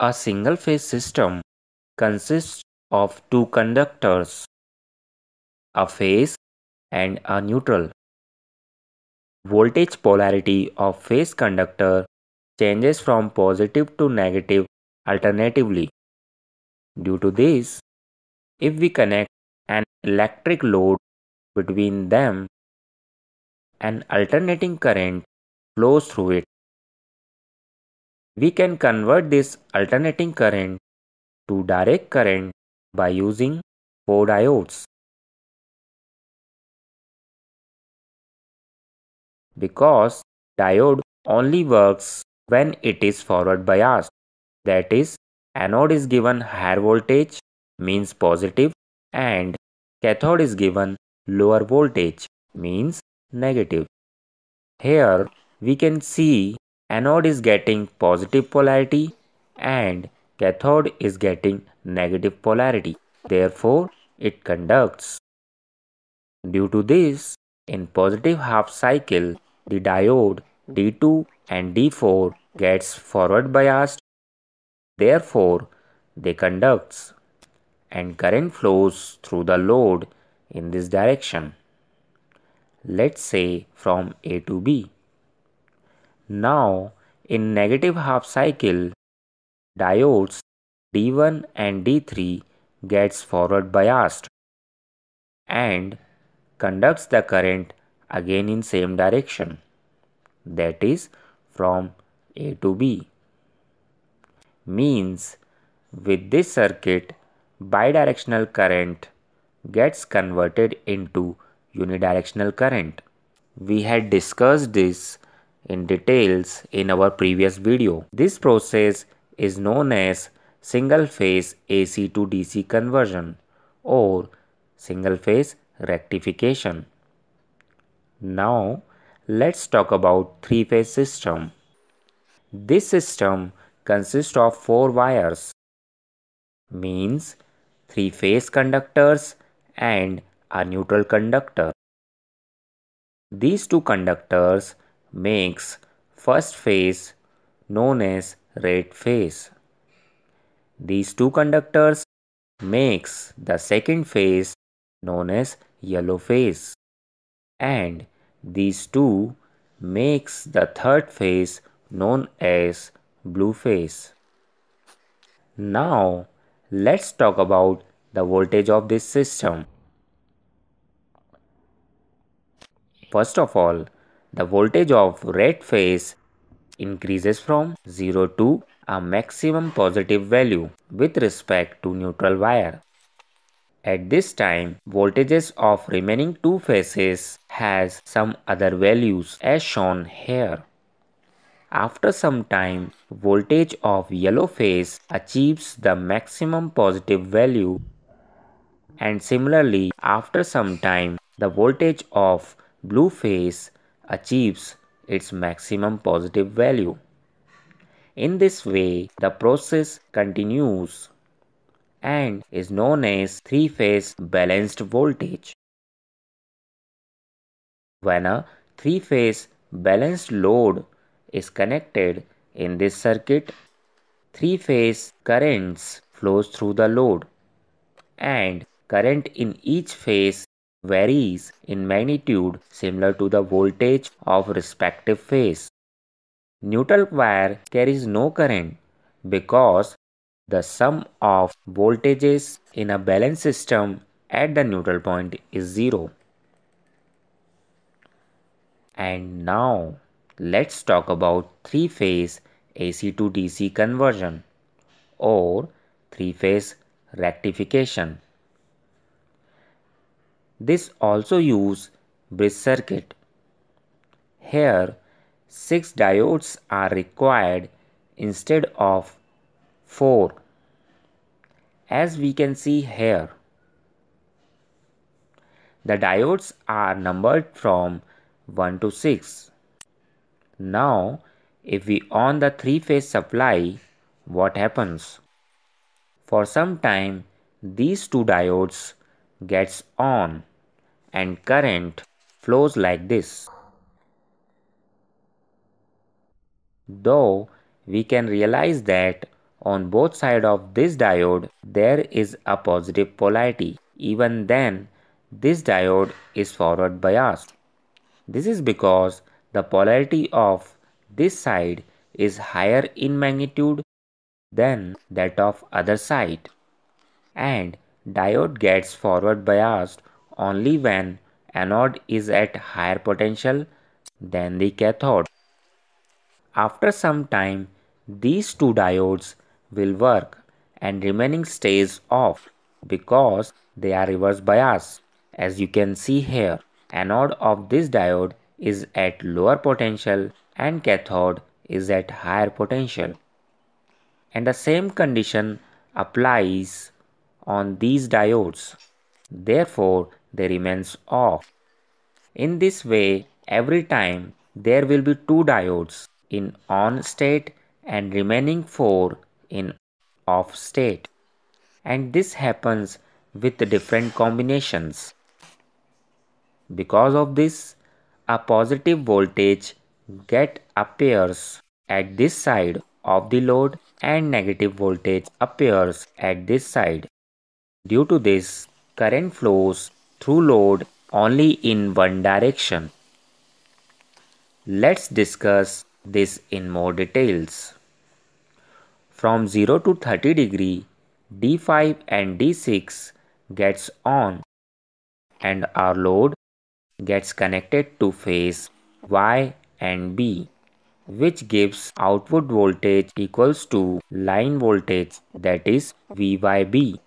A single phase system consists of two conductors, a phase and a neutral. Voltage polarity of phase conductor changes from positive to negative alternatively. Due to this, if we connect an electric load between them, an alternating current flows through it. We can convert this alternating current to direct current by using four diodes. Because diode only works when it is forward biased. That is, anode is given higher voltage means positive and cathode is given lower voltage means negative. Here we can see anode is getting positive polarity and cathode is getting negative polarity. Therefore, it conducts. Due to this, in positive half cycle, the diode D2 and D4 gets forward biased. Therefore, they conducts and current flows through the load in this direction. Let's say from A to B. Now, in negative half cycle, diodes D1 and D3 gets forward biased and conducts the current again in same direction that is from A to B. Means with this circuit bidirectional current gets converted into unidirectional current. We had discussed this in details in our previous video. This process is known as single phase AC to DC conversion or single phase rectification. Now let's talk about three phase system. This system consists of four wires means three phase conductors and a neutral conductor. These two conductors makes first phase known as red phase. These two conductors makes the second phase known as yellow phase and these two makes the third phase known as blue phase. Now let's talk about the voltage of this system. First of all, the voltage of red phase increases from 0 to a maximum positive value with respect to neutral wire. At this time, voltages of remaining two phases has some other values as shown here. After some time, voltage of yellow phase achieves the maximum positive value and similarly after some time the voltage of blue phase achieves its maximum positive value. In this way, the process continues and is known as three-phase balanced voltage. When a three-phase balanced load is connected in this circuit, three-phase currents flows through the load and current in each phase varies in magnitude similar to the voltage of respective phase. Neutral wire carries no current because the sum of voltages in a balanced system at the neutral point is zero. And now let's talk about three-phase AC to DC conversion or three-phase rectification. This also use bridge circuit. Here 6 diodes are required instead of 4 as we can see here. The diodes are numbered from 1 to 6. Now if we on the three phase supply what happens? For some time these two diodes gets on and current flows like this. Though we can realize that on both sides of this diode there is a positive polarity. Even then, this diode is forward biased. This is because the polarity of this side is higher in magnitude than that of other side. And diode gets forward biased only when anode is at higher potential than the cathode. After some time, these two diodes will work and remaining stays off because they are reverse bias. As you can see here, anode of this diode is at lower potential and cathode is at higher potential. And the same condition applies on these diodes. Therefore, they remains off. In this way, every time there will be two diodes in on state and remaining 4 in off state. And this happens with different combinations. Because of this, a positive voltage get appears at this side of the load and negative voltage appears at this side. Due to this, current flows through load only in one direction. Let's discuss this in more details. From 0 to 30 degree, D5 and D6 gets on and our load gets connected to phase Y and B which gives output voltage equals to line voltage that is VYB.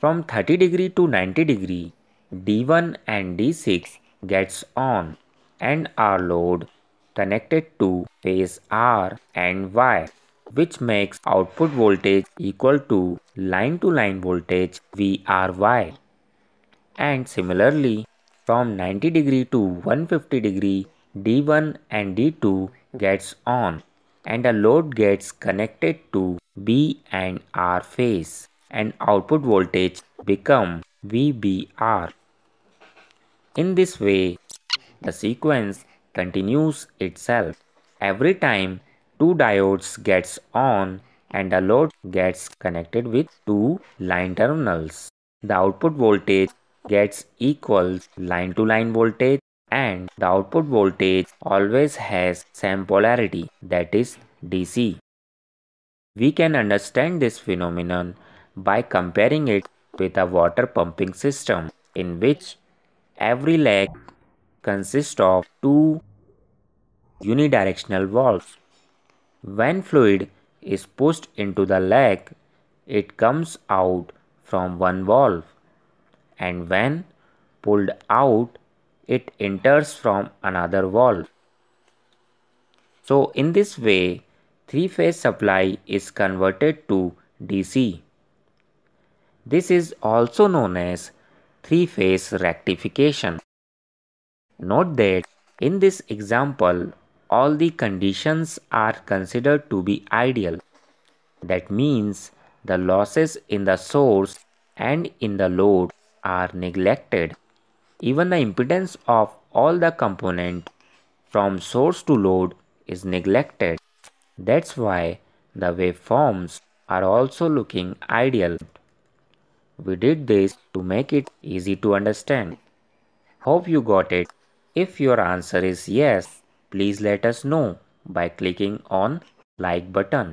From 30 degree to 90 degree, D1 and D6 gets on and our load connected to phase R and Y which makes output voltage equal to line to line voltage VRY. And similarly from 90 degree to 150 degree D1 and D2 gets on and a load gets connected to B and R phase and output voltage become VBR. In this way, the sequence continues itself. Every time two diodes gets on and a load gets connected with two line terminals. The output voltage gets equals line to line voltage and the output voltage always has same polarity that is DC. We can understand this phenomenon by comparing it with a water pumping system in which every leg consists of two unidirectional valves. When fluid is pushed into the leg, it comes out from one valve and when pulled out, it enters from another valve. So in this way, three-phase supply is converted to DC. This is also known as three-phase rectification. Note that in this example, all the conditions are considered to be ideal. That means the losses in the source and in the load are neglected. Even the impedance of all the component from source to load is neglected. That's why the waveforms are also looking ideal. We did this to make it easy to understand. Hope you got it. If your answer is yes, please let us know by clicking on like button.